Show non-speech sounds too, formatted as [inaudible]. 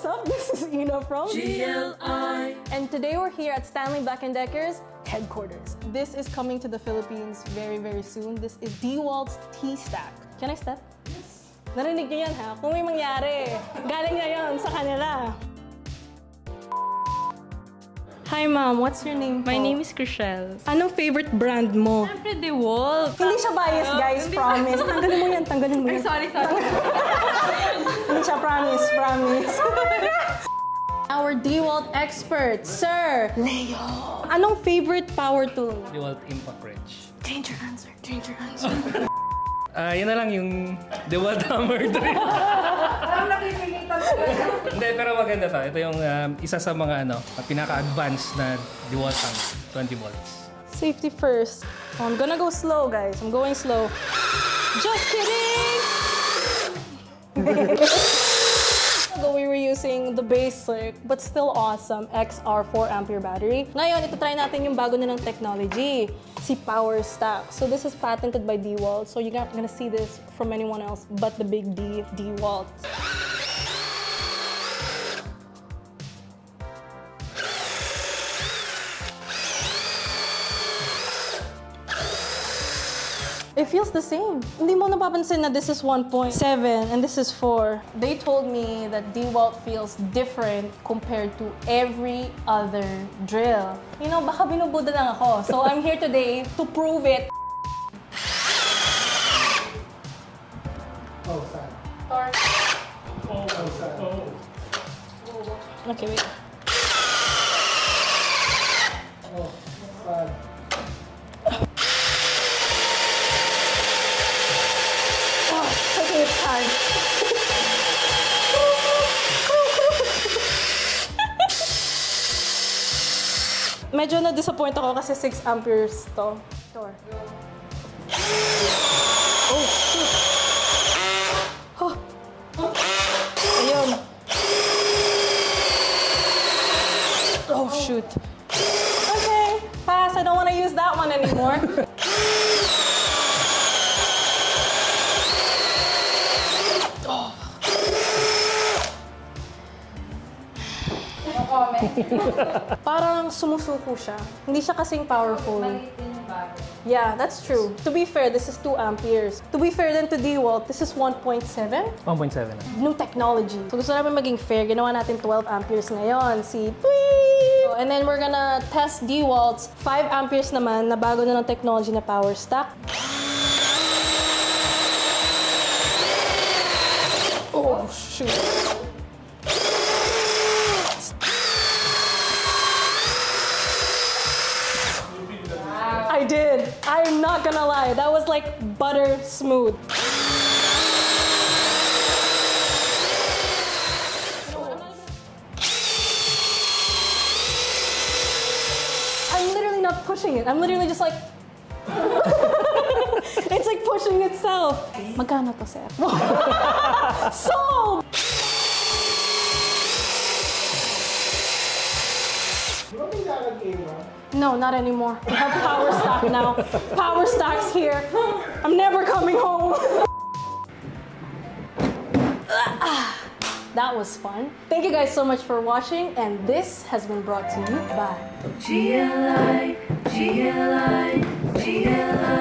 what's up? [laughs] This is Ina from GLI. And today we're here at Stanley Black & Decker's headquarters. This is coming to the Philippines very, very soon. This is DeWalt's T-Stack. Can I step? Yes. Narinig niyo yan ha? Kung may mangyari, galing na yon sa kanila. Hi ma'am, what's your name My po? name is Chriselle. Anong favorite brand mo? Siyempre, DeWalt. Hindi siya biased, oh, guys. Hindi- Promise. Tanggalin mo yan. Tanggalin mo Ay, yan. sorry, sorry. [laughs] Hindi siya promise. Promise. Our DeWalt expert, Sir Leo. Anong favorite power tool? DeWalt Impact Wrench. Change your answer. Change your answer. [laughs] Ah, yun na lang yung DeWalt Hammer Drill. Hindi, pero maganda to. Ito yung um, isa sa mga ano, pinaka-advanced na DeWalt hammer, 20 volts. Safety first. Oh, I'm gonna go slow, guys. I'm going slow. Just kidding! So we were using the basic but still awesome XR 4 ampere battery. Ngayon, ito try natin yung bago nilang technology, si Power Stack. So this is patented by DeWalt. So you're not gonna see this from anyone else but the big D, DeWalt. It feels the same. Hindi mo napapansin na this is 1.7 and this is 4. They told me that DeWalt feels different compared to every other drill. You know, baka binubuda lang ako. So I'm here today to prove it. Oh, oh, oh, okay, wait. Medyo na-disappoint ako kasi 6 amperes to. Oh, shoot. Oh. Ayun. Oh, shoot. Okay, pass. I don't want to use that one anymore. [laughs] [laughs] Parang sumusuko siya. Hindi siya kasing powerful. Yeah, that's true. To be fair, this is 2 amperes. To be fair then to DeWalt, this is 1.7 1.7. new technology. So gusto namin maging fair, ginawa natin 12 amperes ngayon. Si Tweet! And then we're gonna test DeWalt's 5 amperes naman na bago na ng technology na power stack. Oh, shoot. Not gonna lie. That was like butter smooth. I'm literally not pushing it. I'm literally just like. [laughs] it's like pushing itself. Magkano to, sir? [laughs] Sold! No, not anymore. We have power stack now. Power stack's here. I'm never coming home. That was fun. Thank you guys so much for watching, and this has been brought to you by GLI, GLI, GLI.